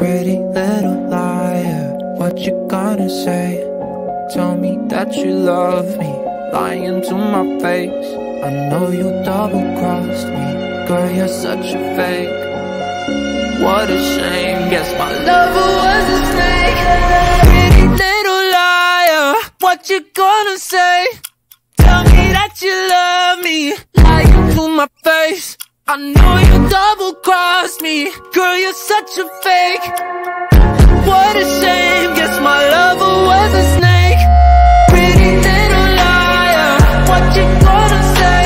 Pretty little liar, what you gonna say? Tell me that you love me, lying to my face. I know you double crossed me, girl, you're such a fake. What a shame, guess my lover was a snake. Pretty little liar, what you gonna say? I know you double crossed me, girl, you're such a fake. What a shame, guess my lover was a snake. Pretty little liar, what you gonna say?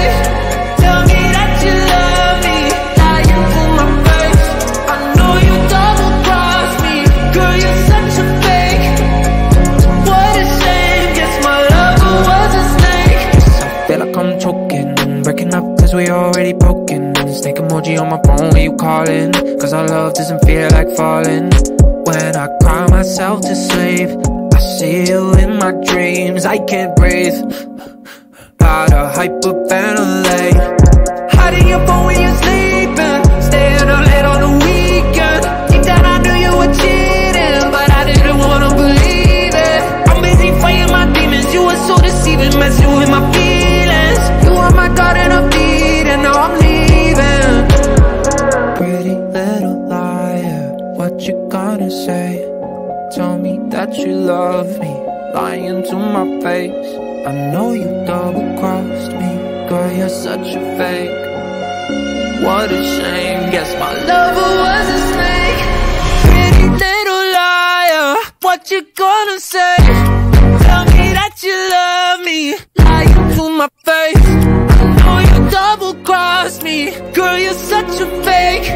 Tell me that you love me, lying to my face. I know you double crossed me, girl, you're such a fake. What a shame, guess my lover was a snake. I feel like I'm choking, breaking up cause we already broken. Snake emoji on my phone when you calling, cause our love doesn't feel like falling. When I cry myself to sleep, I see you in my dreams, I can't breathe. Gotta hyperventilate. Hiding your phone when you're sleeping, staying up late on the weekend. Deep down I knew you were cheating, but I didn't wanna believe it. I'm busy fighting my demons, you were so deceiving, messing with my feelings. That you love me, lying to my face. I know you double crossed me, girl, you're such a fake. What a shame, guess my lover was a snake. Pretty little liar, what you gonna say? Tell me that you love me, lying to my face. I know you double crossed me, girl, you're such a fake.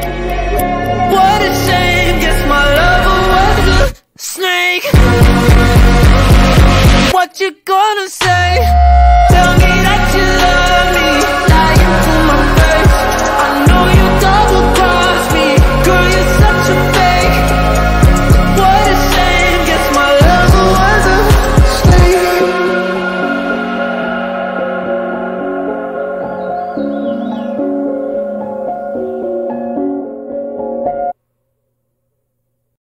What a shame. gonna say